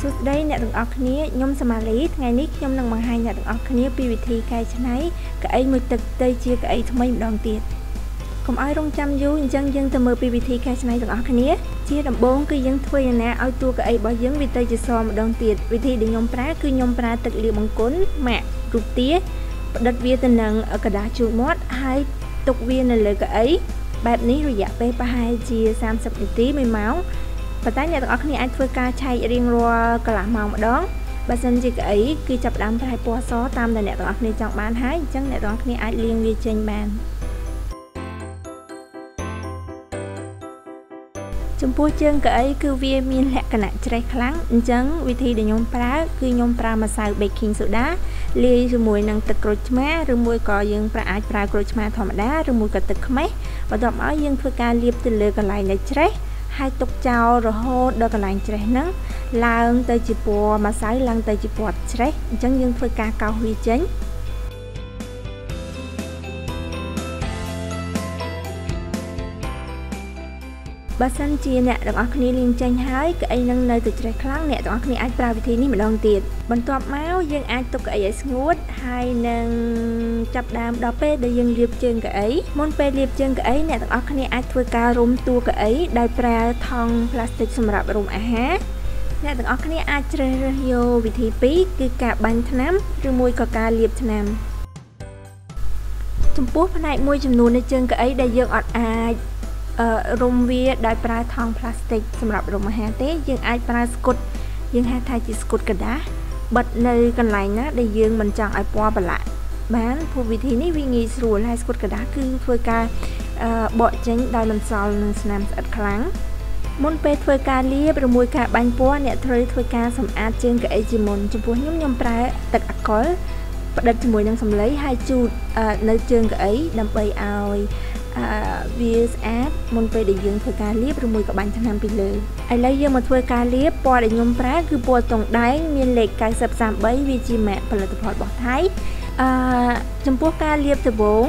សួស្តីអ្នកទាំងអស់គ្នាខ្ញុំសមាលីថ្ងៃនេះខ្ញុំនឹងបង្ហាញអ្នកទាំងអស់គ្នាពីវិធីកែច្នៃកៅអីមួយទឹកទៅជាកៅអីថ្មីម្ដងទៀតកុំឲ្យរងចាំយូរអញ្ចឹងយើងទៅមើលពីវិធីកែច្នៃទាំងអស់គ្នាជាដំបូងគឺយើងធ្វើយ៉ាងណាឲ្យតួកៅអីរបស់យើងវាទៅជាសម្ដងទៀតវិធីដែលខ្ញុំប្រើគឺខ្ញុំប្រើទឹកលាបបង្គន់ម៉ាក់រូបទាផ្ដិតវាទៅនឹងกระดาษជូតមាត់ហើយទុកវានៅលើកៅអីបែបនេះរយៈពេលប្រហែលជា30នាទី1ម៉ោង ប៉ុន្តែអ្នកទាំងអស់គ្នាអាចធ្វើការឆែករៀងរាល់កន្លះម៉ោងម្ដងបើសិនជាកៅអីគឺចាប់ផ្ដើមប្រែពណ៌សតាមដែលអ្នកទាំងអស់គ្នាចង់បានហើយអញ្ចឹងអ្នកទាំងអស់គ្នាអាចលាងវាចេញបានចំពោះជើងកៅអីគឺវាមានលក្ខណៈច្រេះខ្លាំងអញ្ចឹងវិធីដែលខ្ញុំប្រើគឺខ្ញុំប្រើម្សៅ baking soda លាយជាមួយនឹងទឹកក្រូចឆ្មាឬមួយក៏យើងប្រើអាចប្រើក្រូចឆ្មាធម្មតាឬមួយក៏ទឹកខ្មេះបន្ទាប់មកយើងធ្វើការលាបទៅលើកន្លែងដែលច្រេះ ហើយទុកចោលរហូតដល់កន្លែងច្រេះហ្នឹងឡើងទៅជាពណ៌ម្សៅឡើងទៅជាពណ៌ច្រេះអញ្ចឹងយើងធ្វើការកោសវាចេញ បើសិនជាអ្នកទាំងអស់គ្នាលាងចេញហើយកៅអីនឹងនៅតែជ្រេះខ្លាំងអ្នកទាំងអស់គ្នាអាចប្រើវិធីនេះម្ដងទៀតបន្ទាប់មកយើងអាចទុកកៅអីឲ្យស្ងួតហើយនឹងចាប់ដើមដល់ពេលដែលយើងលាបជើងកៅអីមុនពេលលាបជើងកៅអីអ្នកទាំងអស់គ្នាអាចធ្វើការរុំតួកៅអីដោយប្រើថង់ផ្លាស្ទិកសម្រាប់រុំអាហារអ្នកទាំងអស់គ្នាអាចជ្រើសរើសយកវិធី2គឺការបាញ់ថ្នាំឬមួយក៏ការលាបថ្នាំចំពោះផ្នែកមួយចំនួននៃជើងកៅអីដែលយើងអត់អាច រុំវាដោយប្រើថង់ផ្លាស្ទិកសម្រាប់រុំអាហារទេយើងអាចប្រើស្គុតយើងហៅថាជាស្គុតกระดาษបិទនៅកន្លែងណាដែលយើងមិនចង់ឲ្យពណ៌ប្រឡាក់បានព្រោះវិធីនេះវាងាយស្រួលហើយស្គុតกระดาษគឺធ្វើការបកចេញដោយមិនសល់នឹងស្នាមស្អិតខ្លាំងមុនពេលធ្វើការលាបឬមួយការបាញ់ពណ៌អ្នកត្រូវធ្វើការសម្អាតជើងកៅអីជាមុនចំពោះខ្ញុំខ្ញុំប្រើទឹកអាល់កុលផ្ដិតជាមួយនឹងសម្លៃហើយជូតនៅជើងកៅអីដើម្បីឲ្យ វាស្អាតមុនពេលដែលយើងធ្វើការលាបឬមួយក៏បាញ់ថ្នាំពីលើឥឡូវយើងមកធ្វើការលាបពណ៌ដែលខ្ញុំប្រើគឺពណ៌តុងដែងមានលេខ9033វាជាម៉ាកផលិតផលរបស់ថៃអឺចំពោះការលាបដំបូង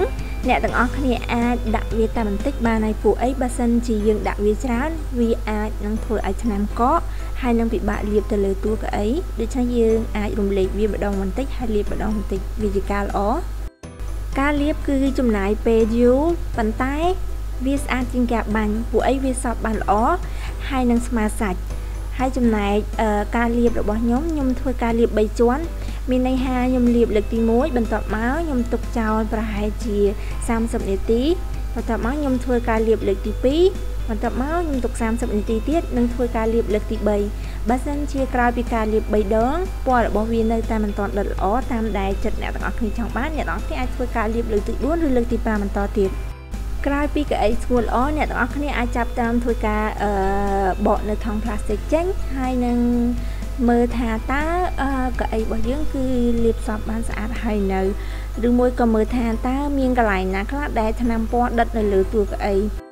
អ្នកទាំងអស់គ្នាអាចដាក់វាតាមបន្តិចបានហើយពួកអីបើសិនជាយើងដាក់វាច្រើនវាអាចនឹងធ្វើឲ្យថ្នាំកកហើយនឹងពិបាកលាបទៅលើតួកៅអីដូច្នេះយើងអាចរំលែកវាម្ដងបន្តិចហើយលាបម្ដងបន្តិចវាជាការល្អ ការលាបគឺចំណាយពេលយូរប៉ុន្តែវាស្អាតជាងការបាញ់ពួកអីវាសប់បានល្អហើយនឹងស្មើសាច់ហើយចំណែកការលាបរបស់ខ្ញុំខ្ញុំធ្វើការលាប3ជាន់មានន័យថាខ្ញុំលាបលើកទី1បន្ទាប់មកខ្ញុំទុកចោលប្រហែលជា30នាទីបន្ទាប់មកខ្ញុំធ្វើការលាបលើកទី2 បន្ទាប់មកខ្ញុំទុក30នាទីទៀតនិងធ្វើការលាបលើកទី3បើសិនជាក្រោយពីការលាប3ដងពណ៌របស់វានៅតែមិនទាន់ដិតល្អតាមដែលចិត្តអ្នកទាំងអស់គ្នាចង់បានអ្នកទាំងអស់គ្នាអាចធ្វើការលាបលើកទី4ឬលើកទី5បន្តទៀតក្រោយពីកៅអីស្ងួតល្អអ្នកទាំងអស់គ្នាអាចចាប់តាមធ្វើការអឺបកនៅថង់ផ្លាស្ទិកចេញហើយនឹងមើលថាតើកៅអីរបស់យើងគឺលាបសពបានស្អាតហើយនៅឬមួយក៏មើលថាតើមានកន្លែងណាខ្លះដែលថ្នាំពណ៌ដិតនៅលើតួកៅអី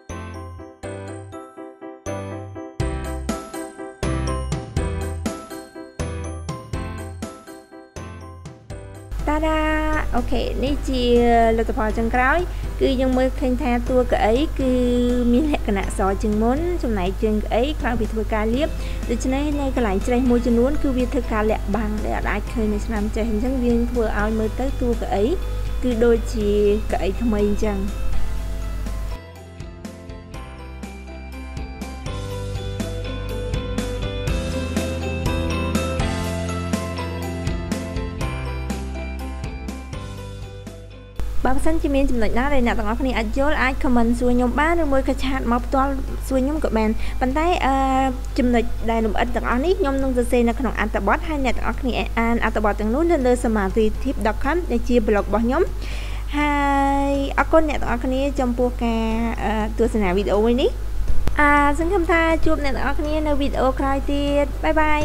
តាដាអូខេនេះជាលទ្ធផលចុងក្រោយ គឺយើងមើលឃើញថាតួកៅអីគឺមានលក្ខណៈសជាងមុនចំណែកជើងកៅអីក្រោយពីធ្វើការលាបដូច្នេះនៅកន្លែងច្រេះមួយចំនួនគឺវាធ្វើការលាក់បាំងដែលអាចឃើញនៅឆ្នាំច្រេះអញ្ចឹងវាធ្វើឲ្យមើលទៅតួកៅអីគឺដូចជាកៅអីថ្មីអញ្ចឹង បើមិនសិនជាមានចំណុចណាដែលអ្នកទាំងអស់គ្នាអាចយល់អាច comment សួរខ្ញុំបានឬមួយក៏ឆាតមកផ្ទាល់សួរខ្ញុំក៏បានប៉ុន្តែអឺចំណុចដែលលម្អិតទាំងអស់នេះខ្ញុំនឹងសរសេរនៅក្នុងអត្ថបទហើយអ្នកទាំងអស់គ្នាអានអត្ថបទទាំងនោះនៅលើ samadhi.com ដែលជា blog របស់ខ្ញុំហើយអរគុណអ្នកទាំងអស់គ្នាចំពោះការទស្សនាវីដេអូមួយនេះអាសង្ឃឹមថាជួបអ្នកទាំងអស់គ្នានៅវីដេអូក្រោយទៀតបាយបាយ